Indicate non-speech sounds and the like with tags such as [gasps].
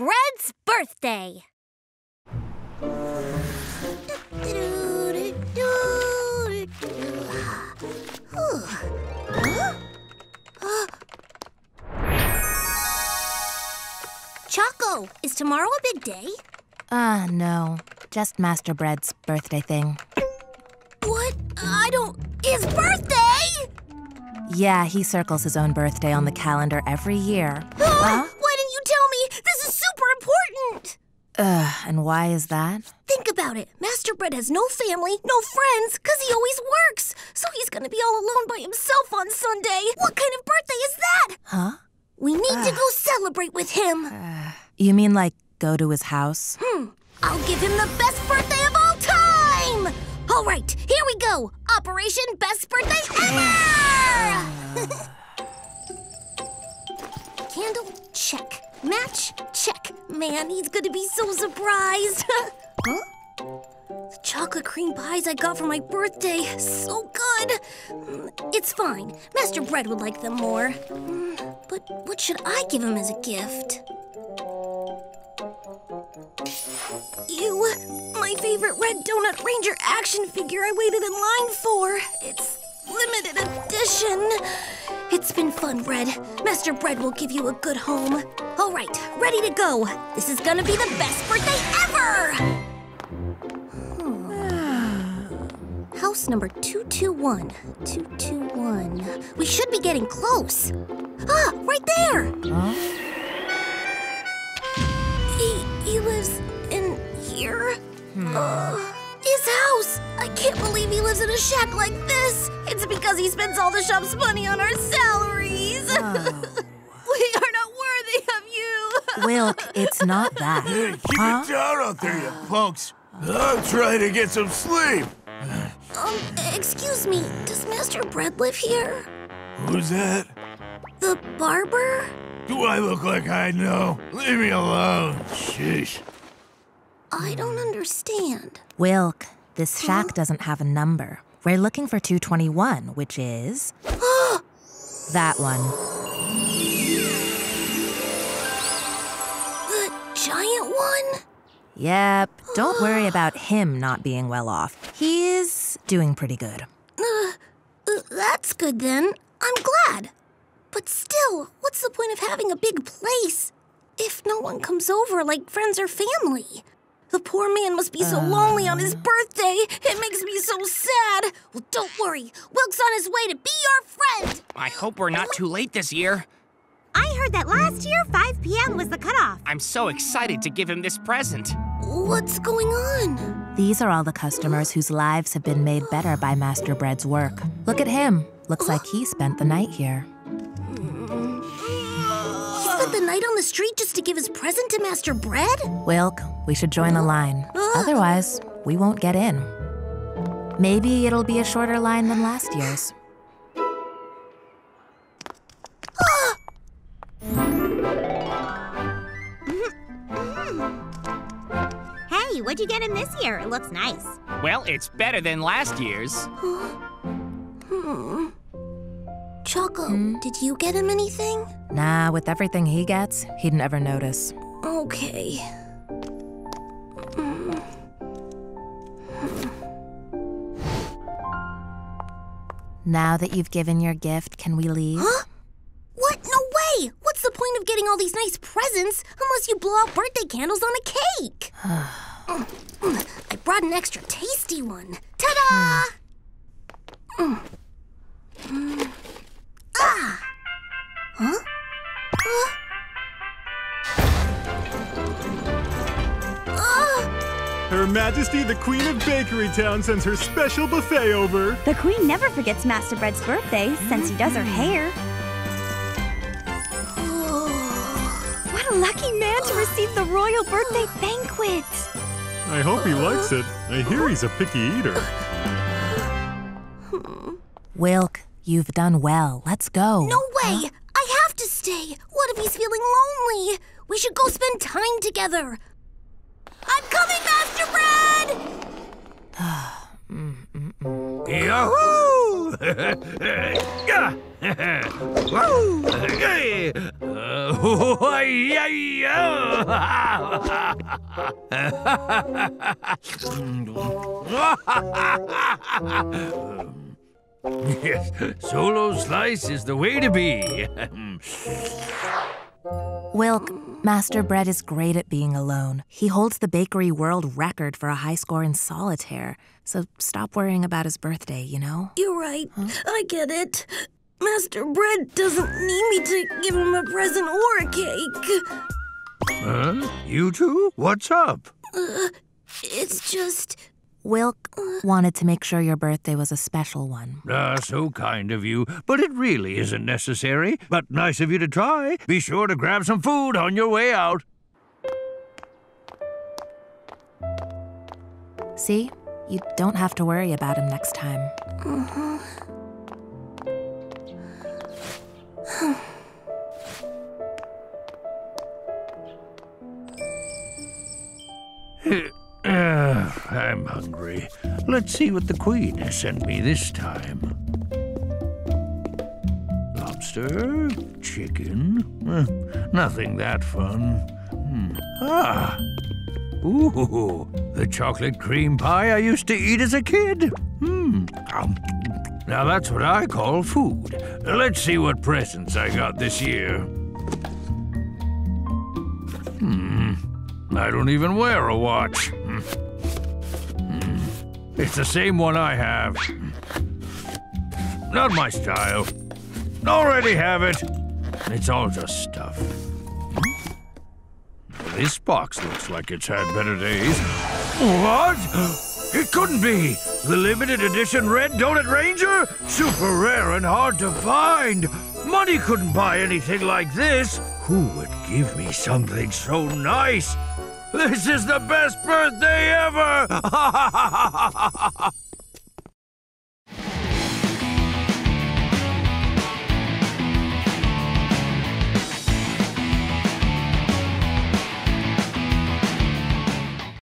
Bread's birthday. Choco, is tomorrow a big day? Ah, no. Just Master Bread's birthday thing. What? I don't. His birthday? Yeah, he circles his own birthday on the calendar every year. [gasps] Huh? Why didn't you tell me? This is super important. Ugh, and why is that? Think about it. Master Bread has no family, no friends, because he always works. So he's going to be all alone by himself on Sunday. What kind of birthday is that? Huh? We need to go celebrate with him. You mean like go to his house? Hmm. I'll give him the best birthday of all time! All right, here we go. Operation Best Birthday Ever! Man, he's gonna be so surprised. [laughs] huh? The chocolate cream pies I got for my birthday. So good. Mm, It's fine. Master Bread would like them more. Mm, But what should I give him as a gift? Ew, my favorite red donut ranger action figure I waited in line for. It's limited edition. It's been fun, Red. Master Bread will give you a good home. All right, ready to go. This is gonna be the best birthday ever! Hmm. House number 221. 221. We should be getting close. Ah, right there! He, he lives in here? Uh, house! I can't believe he lives in a shack like this! It's because he spends all the shop's money on our salaries! [laughs] we are not worthy of you! [laughs] Wilk, it's not that. Hey, keep Huh? it down out there, you punks. I'm trying to get some sleep. um, excuse me, does Master Bread live here? Who's that? The barber? Do I look like I know? Leave me alone. Sheesh. I don't understand. Wilk, this shack doesn't have a number. We're looking for 221, which is. [gasps] that one. The giant one? Yep. Don't worry [gasps] about him not being well off. He's doing pretty good. Uh, uh, that's good then. I'm glad. But still, what's the point of having a big place if no one comes over like friends or family? The poor man must be so lonely on his uh. birthday. It makes me so sad. Well, don't worry. Wilk's on his way to be your friend. I hope we're not too late this year. I heard that last year 5 p.m. was the cutoff. I'm so excited to give him this present. What's going on? These are all the customers whose lives have been made better by Master Bread's work. Look at him. Looks like he spent the night here. He spent the night on the street just to give his present to Master Bread? Wilk, we should join the line. Otherwise, we won't get in. Maybe it'll be a shorter line than last year's. Hey, what'd you get him this year? It looks nice. Well, it's better than last year's. [gasps] Hmm. Choco, did you get him anything? Nah, with everything he gets, he'd never notice. Okay. Now that you've given your gift, can we leave? Huh? What? No way! What's the point of getting all these nice presents unless you blow out birthday candles on a cake? [sighs] Mm, mm, I brought an extra tasty one. Ta da! Mm. Mm. Her Majesty the Queen of Bakery Town sends her special buffet over. The queen never forgets Master Bread's birthday since he does her hair. Oh. What a lucky man to receive the royal birthday banquet. I hope he likes it. I hear he's a picky eater. Wilk, you've done well. Let's go. No way! I have to stay. What if he's feeling lonely? We should go spend time together. I'm coming, Master Bread! Yahoo! Woo! Hey. Uh, yeah, yeah. Yes, solo slice is the way to be. Wilk, Master Bread is great at being alone. He holds the bakery world record for a high score in solitaire, so stop worrying about his birthday, you know? You're right. I get it. Master Bread doesn't need me to give him a present or a cake. huh? You two? What's up? Uh, it's just. Wilk wanted to make sure your birthday was a special one. Ah, so kind of you, but it really isn't necessary. But nice of you to try. Be sure to grab some food on your way out. See? You don't have to worry about him next time. Uh, hungry. Let's see what the Queen has sent me this time. Lobster, chicken, eh, nothing that fun. Hmm. Ah, ooh, the chocolate cream pie I used to eat as a kid. Hmm. Um, Now that's what I call food. Let's see what presents I got this year. Hmm. I don't even wear a watch. It's the same one I have. Not my style. Already have it. It's all just stuff. This box looks like it's had better days. What? It couldn't be! The limited edition Red Donut Ranger? Super rare and hard to find! Money couldn't buy anything like this! Who would give me something so nice? This is the best birthday ever! [laughs]